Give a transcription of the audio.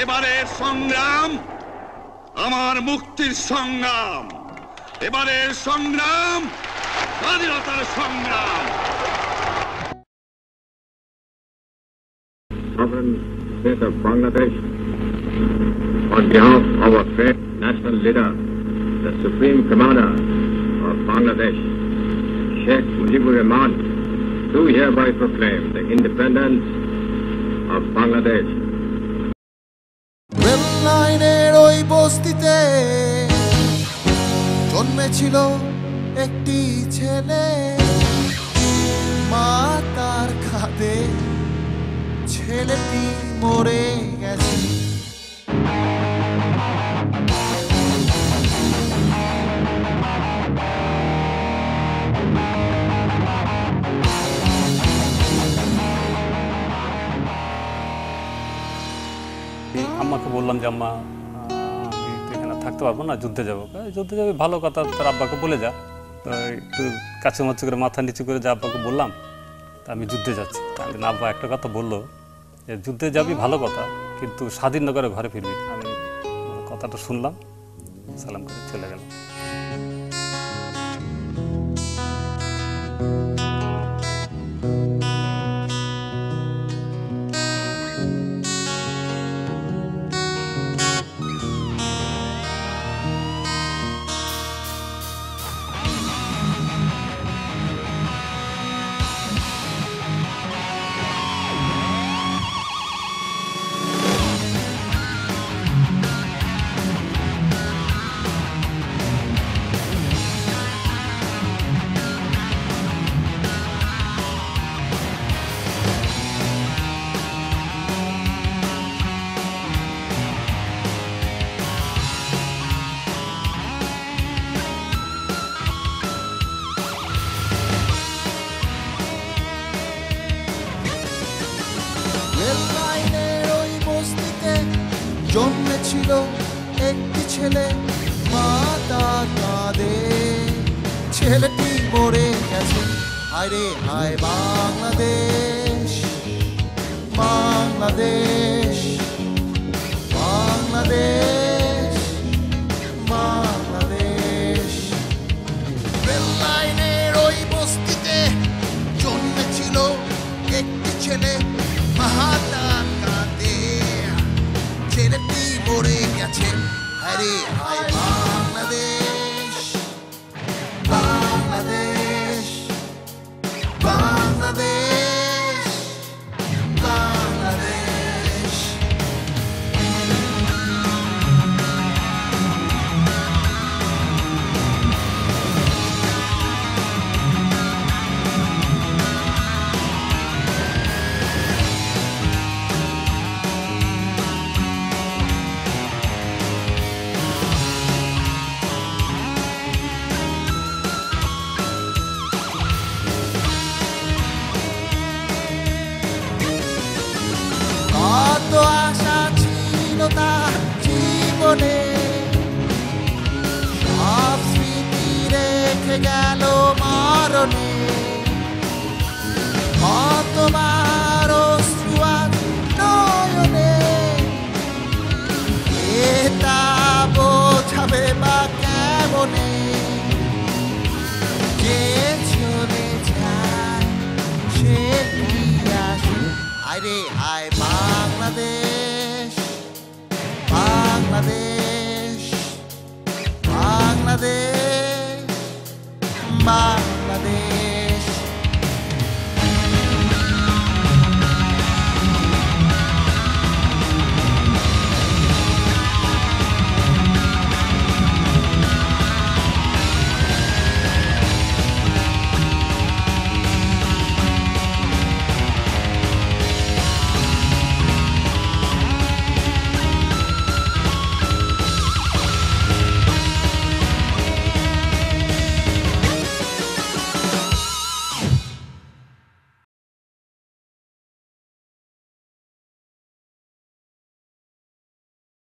এবারের সংগ্রাম আমার মুক্তির সংগ্রাম এবারের সংগ্রাম স্বাধীনতার সংগ্রাম Sovereign State of Bangladesh, on behalf of our great national leader, the Supreme Commander of Bangladesh, Sheikh Mujibur Rahman, do hereby proclaim the independence of Bangladesh. বস্তিতে জন্মেছিল একটি ছেলে। মা তার খাদে ছেলেটি মরে গেছে। আমাকে বললাম যে আম্মা থাকতে পারব না, যুদ্ধে যাব। যুদ্ধে যাবে, ভালো কথা, তার আব্বাকে বলে যা। তো একটু কাছে মাছে করে, মাথা নিচু করে যা আব্বাকে বললাম, তা আমি যুদ্ধে যাচ্ছি। তা আমি আব্বা একটা কথা বলল, যে যুদ্ধে যাবি, ভালো কথা, কিন্তু স্বাধীন নগরে ঘরে ফিরবি। আমি কথাটা শুনলাম, সালাম করে চলে গেলাম। জন্মেছিল একটি ছেলে, মা তার কাঁদে ছেলেটি মরে গেছে। হায় রে হায় বাংলাদেশ বাংলাদেশ বাংলাদেশ বাংলাদেশ। রেল লাইনের ওই বস্তিতে জন্মেছিল একটি ছেলে আরে হায় ছিল জীবনে। সব স্মৃতি রেখে গেল মারণে।